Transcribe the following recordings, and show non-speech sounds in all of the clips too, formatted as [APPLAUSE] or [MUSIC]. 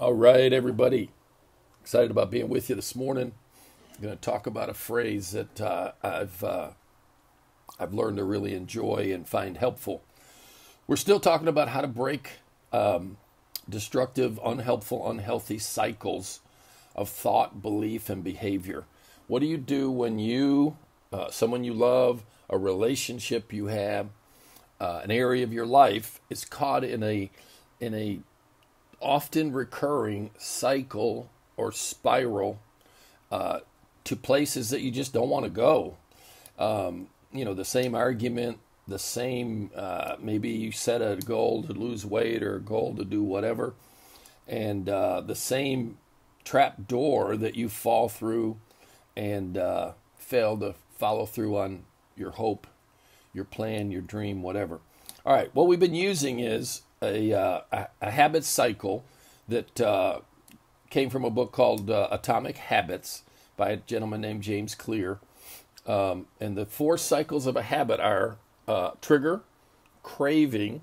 All right, everybody. Excited about being with you this morning. I'm going to talk about a phrase that uh, I've uh, I've learned to really enjoy and find helpful. We're still talking about how to break um, destructive, unhelpful, unhealthy cycles of thought, belief, and behavior. What do you do when you, uh, someone you love, a relationship you have, uh, an area of your life is caught in a in a often recurring cycle or spiral uh, to places that you just don't want to go. Um, you know, the same argument, the same, uh, maybe you set a goal to lose weight or a goal to do whatever, and uh, the same trap door that you fall through and uh, fail to follow through on your hope, your plan, your dream, whatever. All right, what we've been using is a, uh, a, a, habit cycle that uh, came from a book called uh, Atomic Habits by a gentleman named James Clear. Um, and the four cycles of a habit are uh, trigger, craving,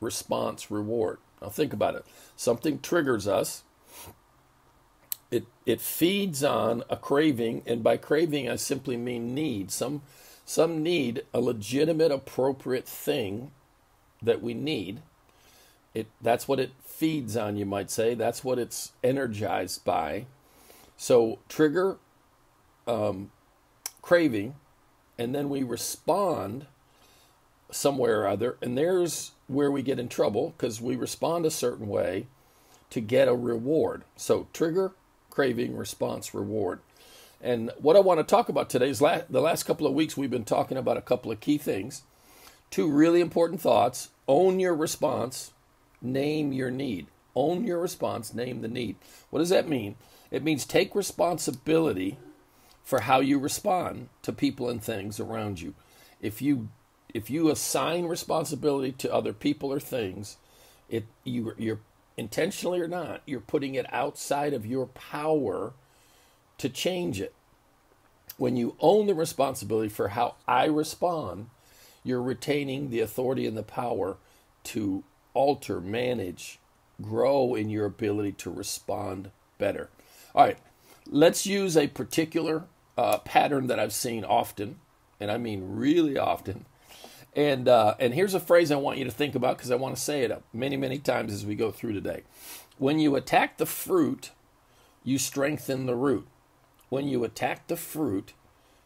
response, reward. Now think about it. Something triggers us. It it feeds on a craving, and by craving I simply mean need. Some some need a legitimate, appropriate thing that we need. It that's what it feeds on, you might say. That's what it's energized by. So trigger um, craving, and then we respond somewhere or other, and there's where we get in trouble because we respond a certain way to get a reward. So trigger, craving, response, reward. And what I want to talk about today is la- the last couple of weeks we've been talking about a couple of key things. Two really important thoughts own your response, name your need. Own your response, name the need. What does that mean? It means take responsibility for how you respond to people and things around you. If you if you assign responsibility to other people or things, it you you're intentionally or not, you're putting it outside of your power to change it. When you own the responsibility for how I respond, you're retaining the authority and the power to alter, manage, grow in your ability to respond better. All right, let's use a particular uh, pattern that I've seen often, and I mean really often. And uh, and here's a phrase I want you to think about because I want to say it many many times as we go through today. When you attack the fruit, you strengthen the root. When you attack the fruit,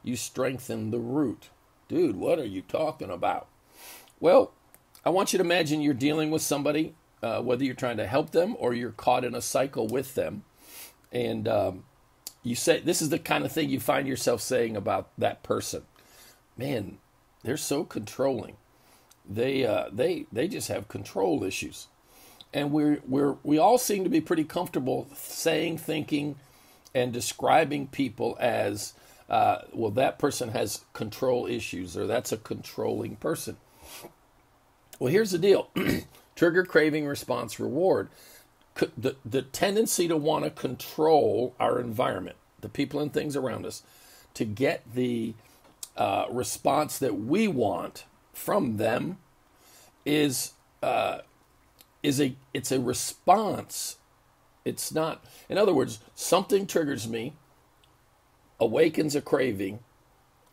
you strengthen the root. Dude, what are you talking about? Well, I want you to imagine you're dealing with somebody, uh, whether you're trying to help them or you're caught in a cycle with them. And um, you say, this is the kind of thing you find yourself saying about that person. Man, they're so controlling. They, uh, they, they just have control issues. And we're, we're, we all seem to be pretty comfortable saying, thinking, and describing people as uh, well, that person has control issues, or that's a controlling person. Well, here's the deal [CLEARS THROAT] trigger, craving, response, reward. The, the tendency to want to control our environment, the people and things around us, to get the uh, response that we want from them is uh, is a it's a response. It's not. In other words, something triggers me awakens a craving,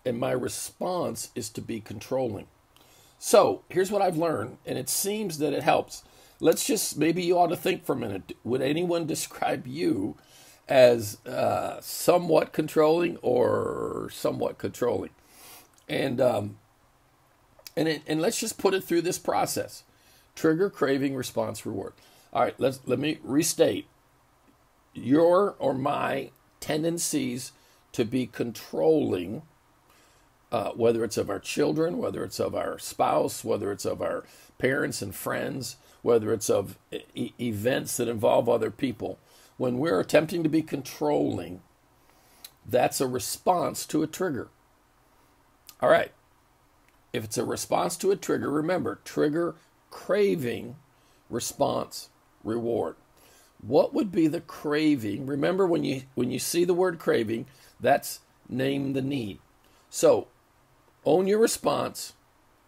and my response is to be controlling. So here's what I've learned, and it seems that it helps. Let's just maybe you ought to think for a minute. Would anyone [LAUGHS] describe you as uh, somewhat controlling or somewhat controlling? And um, and it, and let's just put it through this process: trigger, craving, response, reward. All right, let's let me restate. Your or my tendencies to be controlling, uh, whether it's of our children, whether it's of our spouse, whether it's of our parents and friends, whether it's of e- events that involve other people. When we're attempting to be controlling, that's a response to a trigger. All right. If it's a response to a trigger, remember trigger, craving, response, reward. What would be the craving? Remember when you when you see the word craving, that's name the need. So own your response.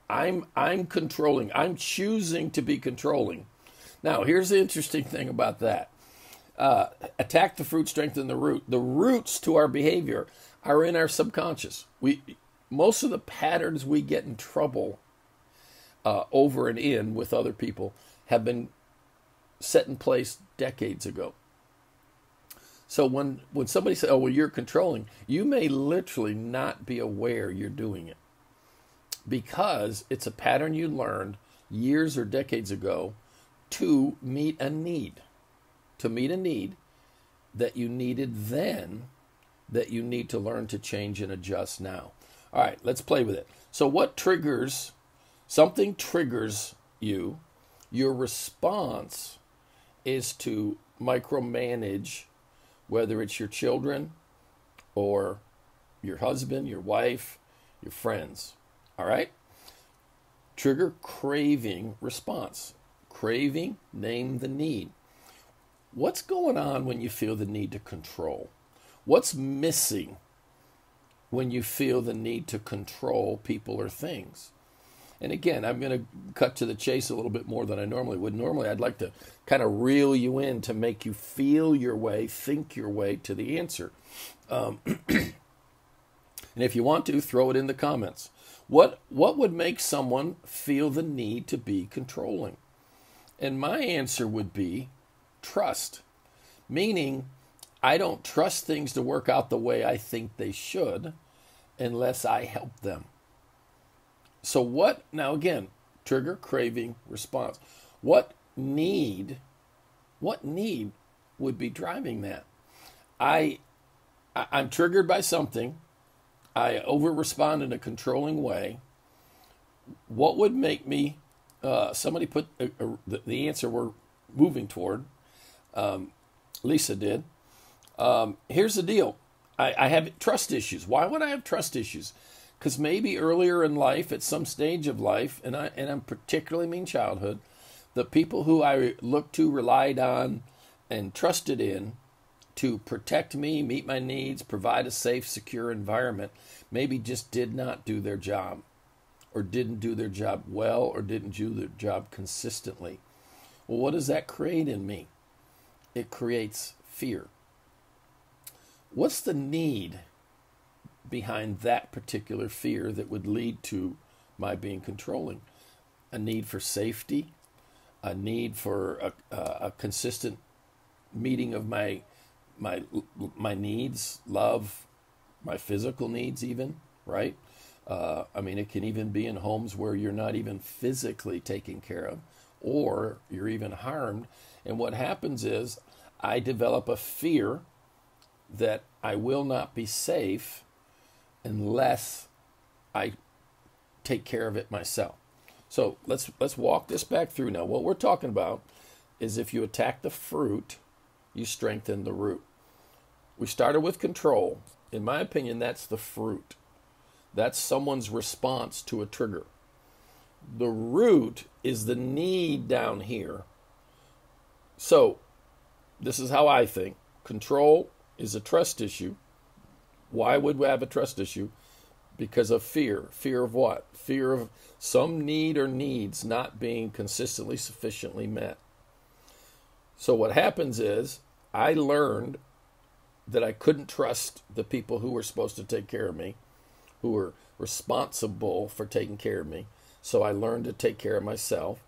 I'm I'm controlling. I'm choosing to be controlling. Now, here's the interesting thing about that. uh, attack the fruit, strengthen the root. The roots to our behavior are in our subconscious. We most of the patterns we get in trouble uh, over and in with other people have been set in place decades ago. So when when somebody says, "Oh, well, you're controlling," you may literally not be aware you're doing it because it's a pattern you learned years or decades ago to meet a need, to meet a need that you needed then that you need to learn to change and adjust now. All right, let's play with it. So what triggers something triggers you, your response is to micromanage whether it's your children or your husband, your wife, your friends. All right? Trigger craving response. Craving, name the need. What's going on when you feel the need to control? What's missing when you feel the need to control people or things? And again, I'm going to cut to the chase a little bit more than I normally would. Normally, I'd like to kind of reel you in to make you feel your way, think your way to the answer. Um, [CLEARS THROAT] and if you want to, throw it in the comments. What what would make someone feel the need to be controlling? And my answer would be trust. Meaning I don't trust things to work out the way I think they should unless I help them. So what now again, trigger craving response. What need what need would be driving that? I I'm triggered by something I over respond in a controlling way, what would make me? Uh, somebody put a, a, the, the, answer we're moving toward. Um, Lisa did. Um, here's the deal. I, I have trust issues. Why would I have trust issues? Because maybe earlier in life, at some stage of life, and I and I'm particularly mean childhood, the people who I looked to, relied on, and trusted in to protect me, meet my needs, provide a safe, secure environment, maybe just did not do their job, or didn't do their job well, or didn't do their job consistently. Well, what does that create in me? It creates fear. What's the need behind that particular fear that would lead to my being controlling? A need for safety, a need for a, a, a consistent meeting of my my my needs, love, my physical needs, even right. Uh, I mean, it can even be in homes where you're not even physically taken care of, or you're even harmed. And what happens is, I develop a fear that I will not be safe unless I take care of it myself. So let's let's walk this back through now. What we're talking about is if you attack the fruit you strengthen the root. We started with control. In my opinion, that's the fruit. That's someone's response to a trigger. The root is the need down here. So, this is how I think. Control is a trust issue. Why would we have a trust issue? Because of fear. Fear of what? Fear of some need or needs not being consistently sufficiently met. So, what happens is I learned that I couldn't trust the people who were supposed to take care of me, who were responsible for taking care of me. So I learned to take care of myself.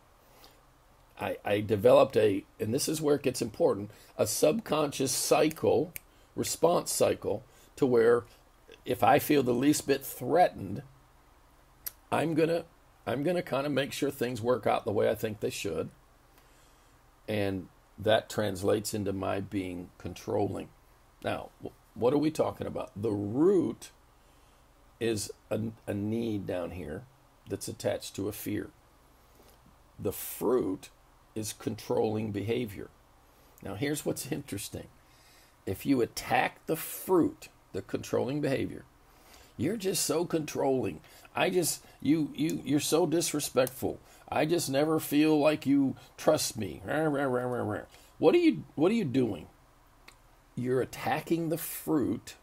I, I developed a, and this is where it gets important, a subconscious cycle, response cycle, to where if I feel the least bit threatened, I'm gonna I'm gonna kind of make sure things work out the way I think they should. And that translates into my being controlling. Now, what are we talking about? The root is a, a need down here that's attached to a fear. The fruit is controlling behavior. Now, here's what's interesting. If you attack the fruit, the controlling behavior, you're just so controlling. I just you you you're so disrespectful. I just never feel like you trust me. What are you what are you doing? You're attacking the fruit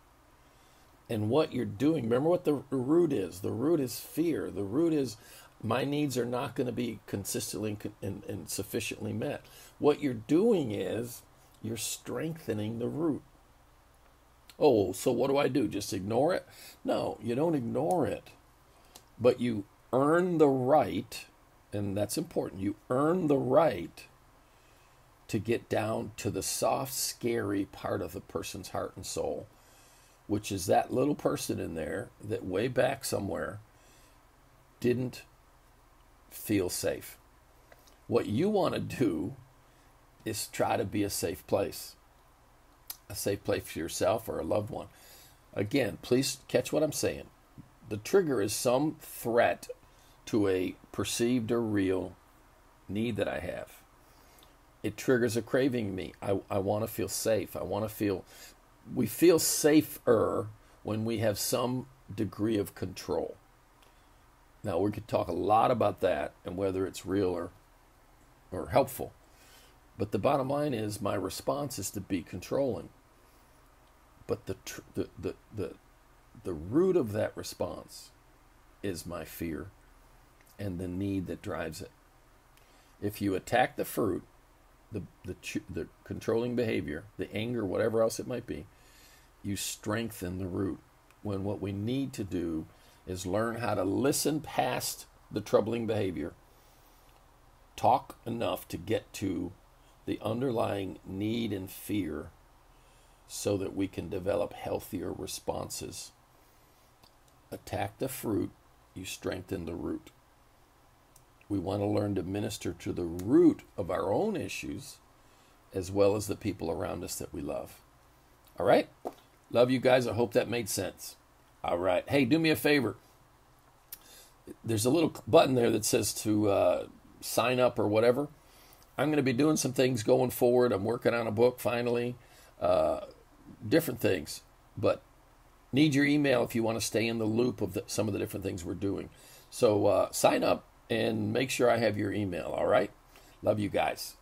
and what you're doing. Remember what the root is. The root is fear. The root is my needs are not going to be consistently and, and, sufficiently met. What you're doing is you're strengthening the root. Oh, so what do I do? Just ignore it? No, you don't ignore it. But you earn the right, and that's important. You earn the right to get down to the soft, scary part of the person's heart and soul, which is that little person in there that way back somewhere didn't feel safe. What you want to do is try to be a safe place, a safe place for yourself or a loved one. Again, please catch what I'm saying. The trigger is some threat to a perceived or real need that I have. It triggers a craving in me. I, I want to feel safe. I want to feel, we feel safer when we have some degree of control. Now, we could talk a lot about that and whether it's real or, or helpful. But the bottom line is my response is to be controlling. But the, tr- the, the, the, the root of that response is my fear and the need that drives it. If you attack the fruit, the, the, the controlling behavior, the anger, whatever else it might be, you strengthen the root. When what we need to do is learn how to listen past the troubling behavior, talk enough to get to the underlying need and fear so that we can develop healthier responses. Attack the fruit, you strengthen the root. We want to learn to minister to the root of our own issues as well as the people around us that we love. All right? Love you guys. I hope that made sense. All right. Hey, do me a favor. There's a little button there that says to uh, sign up or whatever. I'm going to be doing some things going forward. I'm working on a book finally, uh, different things. But need your email if you want to stay in the loop of the, some of the different things we're doing. So uh, sign up and make sure I have your email. All right. Love you guys.